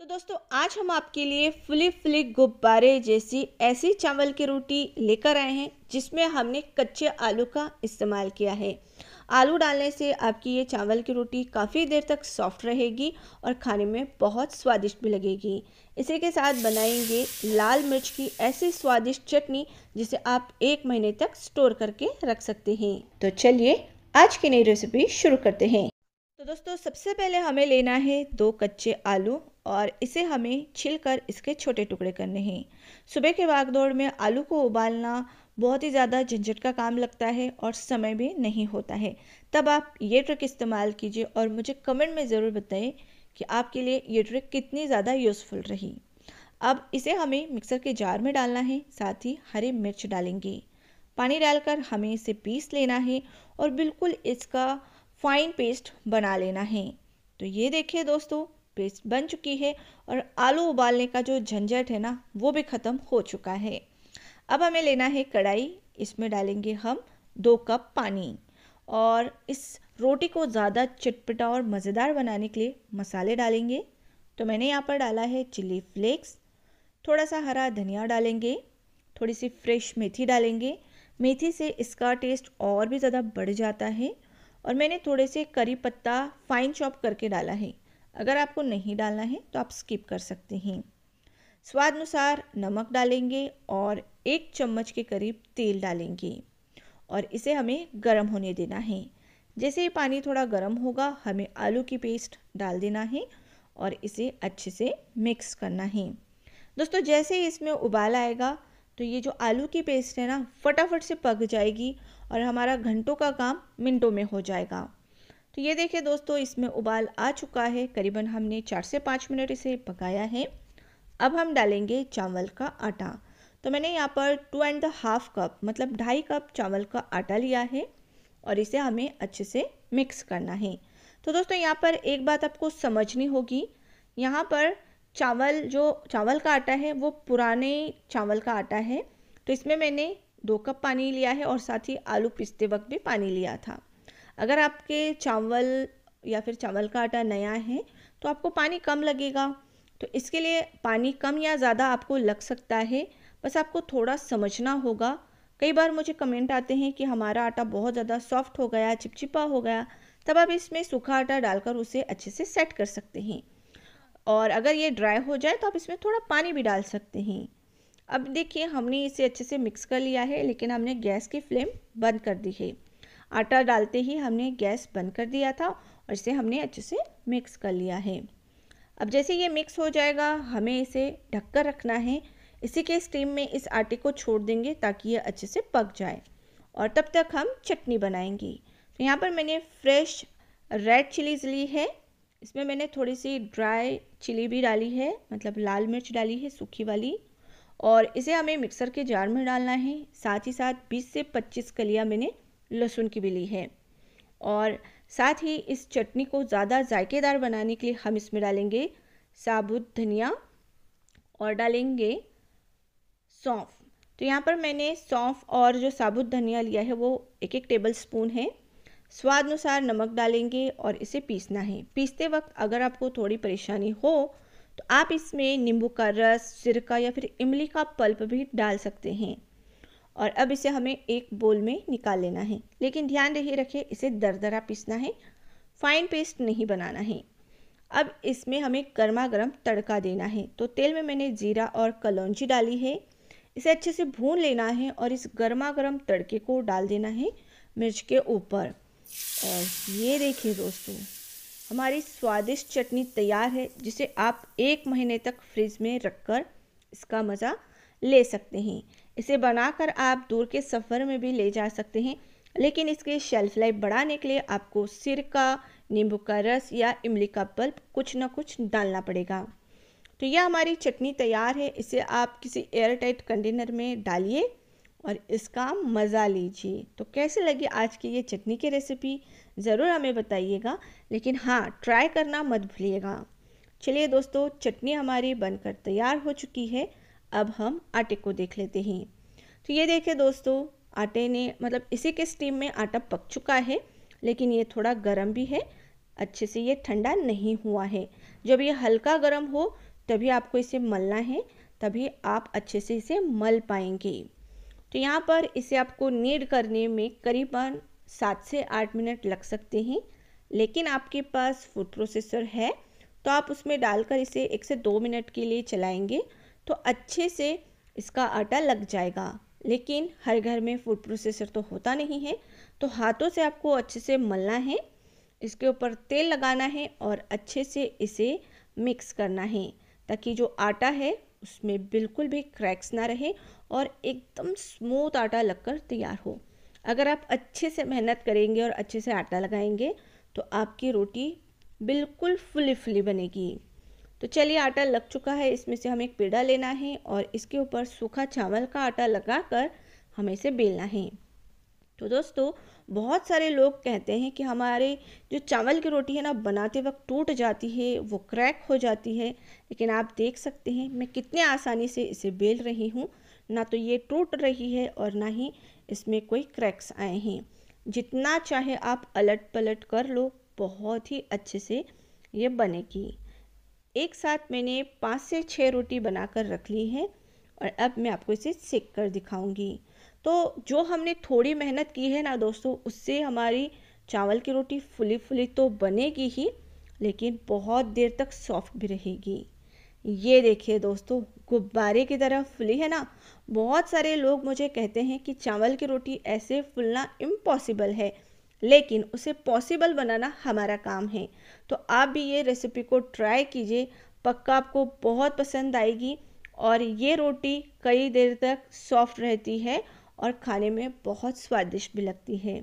तो दोस्तों, आज हम आपके लिए फुली फुली गुब्बारे जैसी ऐसी चावल की रोटी लेकर आए हैं, जिसमें हमने कच्चे आलू का इस्तेमाल किया है। आलू डालने से आपकी ये चावल की रोटी काफ़ी देर तक सॉफ्ट रहेगी और खाने में बहुत स्वादिष्ट भी लगेगी। इसी के साथ बनाएँगे लाल मिर्च की ऐसी स्वादिष्ट चटनी, जिसे आप एक महीने तक स्टोर करके रख सकते हैं। तो चलिए, आज की नई रेसिपी शुरू करते हैं। तो दोस्तों, सबसे पहले हमें लेना है दो कच्चे आलू। और इसे हमें छिलकर इसके छोटे टुकड़े करने हैं। सुबह के भागदौड़ में आलू को उबालना बहुत ही ज़्यादा झंझट का काम लगता है और समय भी नहीं होता है। तब आप ये ट्रिक इस्तेमाल कीजिए और मुझे कमेंट में ज़रूर बताएँ कि आपके लिए ये ट्रिक कितनी ज़्यादा यूज़फुल रही। अब इसे हमें मिक्सर के जार में डालना है, साथ ही हरी मिर्च डालेंगे। पानी डालकर हमें इसे पीस लेना है और बिल्कुल इसका फाइन पेस्ट बना लेना है। तो ये देखिए दोस्तों पेस्ट बन चुकी है और आलू उबालने का जो झंझट है ना, वो भी ख़त्म हो चुका है। अब हमें लेना है कढ़ाई। इसमें डालेंगे हम दो कप पानी और इस रोटी को ज़्यादा चटपटा और मज़ेदार बनाने के लिए मसाले डालेंगे। तो मैंने यहाँ पर डाला है चिली फ्लेक्स थोड़ा सा हरा धनिया डालेंगे थोड़ी सी फ्रेश मेथी डालेंगे। मेथी से इसका टेस्ट और भी ज़्यादा बढ़ जाता है और मैंने थोड़े से करी पत्ता फाइन चॉप करके डाला है। अगर आपको नहीं डालना है तो आप स्किप कर सकते हैं। स्वाद अनुसार नमक डालेंगे और एक चम्मच के करीब तेल डालेंगे और इसे हमें गर्म होने देना है। जैसे ही पानी थोड़ा गर्म होगा, हमें आलू की पेस्ट डाल देना है और इसे अच्छे से मिक्स करना है। दोस्तों, जैसे ही इसमें उबाल आएगा तो ये जो आलू की पेस्ट है ना, फटाफट से पक जाएगी और हमारा घंटों का काम मिनटों में हो जाएगा। तो ये देखिए दोस्तों, इसमें उबाल आ चुका है। करीबन हमने चार से पाँच मिनट इसे पकाया है। अब हम डालेंगे चावल का आटा। तो मैंने यहाँ पर टू एंड हाफ़ कप मतलब ढाई कप चावल का आटा लिया है और इसे हमें अच्छे से मिक्स करना है। तो दोस्तों, यहाँ पर एक बात आपको समझनी होगी। यहाँ पर चावल, जो चावल का आटा है, वो पुराने चावल का आटा है। तो इसमें मैंने दो कप पानी लिया है और साथ ही आलू पीसते वक्त भी पानी लिया था। अगर आपके चावल या फिर चावल का आटा नया है तो आपको पानी कम लगेगा। तो इसके लिए पानी कम या ज़्यादा आपको लग सकता है। बस आपको थोड़ा समझना होगा। कई बार मुझे कमेंट आते हैं कि हमारा आटा बहुत ज़्यादा सॉफ्ट हो गया, चिपचिपा हो गया, तब आप इसमें सूखा आटा डालकर उसे अच्छे से सेट कर सकते हैं। और अगर ये ड्राई हो जाए तो आप इसमें थोड़ा पानी भी डाल सकते हैं। अब देखिए, हमने इसे अच्छे से मिक्स कर लिया है, लेकिन हमने गैस की फ्लेम बंद कर दी है। आटा डालते ही हमने गैस बंद कर दिया था और इसे हमने अच्छे से मिक्स कर लिया है। अब जैसे ये मिक्स हो जाएगा, हमें इसे ढककर रखना है। इसी के स्टीम में इस आटे को छोड़ देंगे ताकि ये अच्छे से पक जाए और तब तक हम चटनी बनाएँगे। तो यहाँ पर मैंने फ्रेश रेड चिलीज़ ली है। इसमें मैंने थोड़ी सी ड्राई चिली भी डाली है मतलब लाल मिर्च डाली है, सूखी वाली। और इसे हमें मिक्सर के जार में डालना है। साथ ही साथ 20 से 25 कलियाँ मैंने लहसुन की भी ली है। और साथ ही इस चटनी को ज़्यादा जायकेदार बनाने के लिए हम इसमें डालेंगे साबुत धनिया और डालेंगे सौंफ। तो यहाँ पर मैंने सौंफ और जो साबुत धनिया लिया है वो एक एक टेबल स्पून है। स्वाद अनुसार नमक डालेंगे और इसे पीसना है। पीसते वक्त अगर आपको थोड़ी परेशानी हो तो आप इसमें नींबू का रस, सिरका या फिर इमली का पल्प भी डाल सकते हैं। और अब इसे हमें एक बोल में निकाल लेना है। लेकिन ध्यान रही रखें, इसे दरदरा पीसना है। फाइन पेस्ट नहीं बनाना है। अब इसमें हमें गर्मा गर्म तड़का देना है। तो तेल में मैंने जीरा और कलौंजी डाली है। इसे अच्छे से भून लेना है और इस गर्मा गर्म तड़के को डाल देना है मिर्च के ऊपर। और ये देखिए दोस्तों, हमारी स्वादिष्ट चटनी तैयार है, जिसे आप एक महीने तक फ्रिज में रखकर इसका मज़ा ले सकते हैं। इसे बनाकर आप दूर के सफ़र में भी ले जा सकते हैं, लेकिन इसके शेल्फ लाइफ बढ़ाने के लिए आपको सिरका, नींबू का रस या इमली का पल्प कुछ ना कुछ डालना पड़ेगा। तो यह हमारी चटनी तैयार है, इसे आप किसी एयर टाइट कंटेनर में डालिए और इसका मज़ा लीजिए। तो कैसे लगी आज की ये चटनी की रेसिपी ज़रूर हमें बताइएगा, लेकिन हाँ ट्राई करना मत भूलिएगा। चलिए दोस्तों, चटनी हमारी बनकर तैयार हो चुकी है। अब हम आटे को देख लेते हैं। तो ये देखिए दोस्तों, आटे ने मतलब इसी के स्टीम में आटा पक चुका है, लेकिन ये थोड़ा गर्म भी है, अच्छे से ये ठंडा नहीं हुआ है। जब ये हल्का गर्म हो, तभी आपको इसे मलना है, तभी आप अच्छे से इसे मल पाएँगे। तो यहाँ पर इसे आपको नीड करने में करीबन सात से आठ मिनट लग सकते हैं, लेकिन आपके पास फ़ूड प्रोसेसर है तो आप उसमें डालकर इसे एक से दो मिनट के लिए चलाएँगे। तो अच्छे से इसका आटा लग जाएगा। लेकिन हर घर में फ़ूड प्रोसेसर तो होता नहीं है। तो हाथों से आपको अच्छे से मलना है। इसके ऊपर तेल लगाना है और अच्छे से इसे मिक्स करना है। ताकि जो आटा है, उसमें बिल्कुल भी क्रैक्स ना रहे और एकदम स्मूथ आटा लगकर तैयार हो। अगर आप अच्छे से मेहनत करेंगे और अच्छे से आटा लगाएँगे तो आपकी रोटी बिल्कुल फुली फुली बनेगी। तो चलिए आटा लग चुका है, इसमें से हमें एक पेड़ा लेना है और इसके ऊपर सूखा चावल का आटा लगाकर हमें इसे बेलना है। तो दोस्तों, बहुत सारे लोग कहते हैं कि हमारे जो चावल की रोटी है ना, बनाते वक्त टूट जाती है, वो क्रैक हो जाती है। लेकिन आप देख सकते हैं, मैं कितने आसानी से इसे बेल रही हूँ। ना तो ये टूट रही है और ना ही इसमें कोई क्रैक्स आए हैं। जितना चाहे आप अलट पलट कर लो, बहुत ही अच्छे से ये बनेगी। एक साथ मैंने पाँच से छः रोटी बनाकर रख ली है और अब मैं आपको इसे सेक कर दिखाऊँगी। तो जो हमने थोड़ी मेहनत की है ना दोस्तों, उससे हमारी चावल की रोटी फुली फुली तो बनेगी ही, लेकिन बहुत देर तक सॉफ्ट भी रहेगी। ये देखिए दोस्तों, गुब्बारे की तरह फुली है ना। बहुत सारे लोग मुझे कहते हैं कि चावल की रोटी ऐसे फुलना इम्पॉसिबल है। लेकिन उसे पॉसिबल बनाना हमारा काम है। तो आप भी ये रेसिपी को ट्राई कीजिए, पक्का आपको बहुत पसंद आएगी और ये रोटी कई देर तक सॉफ्ट रहती है और खाने में बहुत स्वादिष्ट भी लगती है।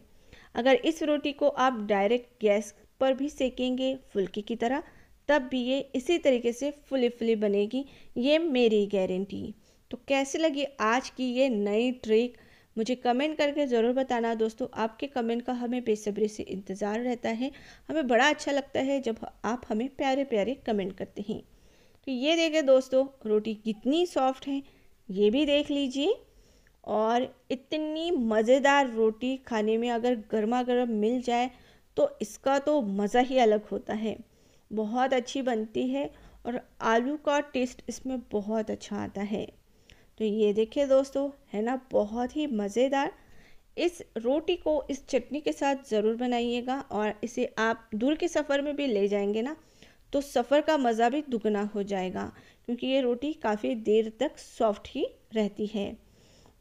अगर इस रोटी को आप डायरेक्ट गैस पर भी सेकेंगे फुल्की की तरह, तब भी ये इसी तरीके से फुली फुली बनेगी। ये मेरी गारंटी तो कैसे लगी आज की ये नई ट्रिक मुझे कमेंट करके ज़रूर बताना दोस्तों, आपके कमेंट का हमें बेसब्री से इंतज़ार रहता है। हमें बड़ा अच्छा लगता है जब आप हमें प्यारे प्यारे कमेंट करते हैं। तो ये देखें दोस्तों, रोटी कितनी सॉफ्ट है, ये भी देख लीजिए। और इतनी मज़ेदार रोटी खाने में अगर गर्मा गर्म मिल जाए तो इसका तो मज़ा ही अलग होता है। बहुत अच्छी बनती है और आलू का टेस्ट इसमें बहुत अच्छा आता है। तो ये देखिए दोस्तों, है ना, बहुत ही मज़ेदार। इस रोटी को इस चटनी के साथ ज़रूर बनाइएगा और इसे आप दूर के सफ़र में भी ले जाएँगे ना तो सफ़र का मज़ा भी दुगना हो जाएगा, क्योंकि ये रोटी काफ़ी देर तक सॉफ्ट ही रहती है।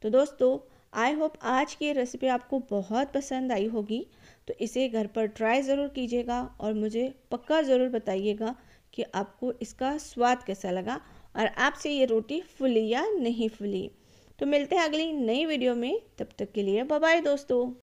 तो दोस्तों, आई होप आज की रेसिपी आपको बहुत पसंद आई होगी तो इसे घर पर ट्राई ज़रूर कीजिएगा और मुझे पक्का ज़रूर बताइएगा कि आपको इसका स्वाद कैसा लगा। और आपसे ये रोटी फुली या नहीं फुली। तो मिलते हैं अगली नई वीडियो में। तब तक के लिए बाय दोस्तों।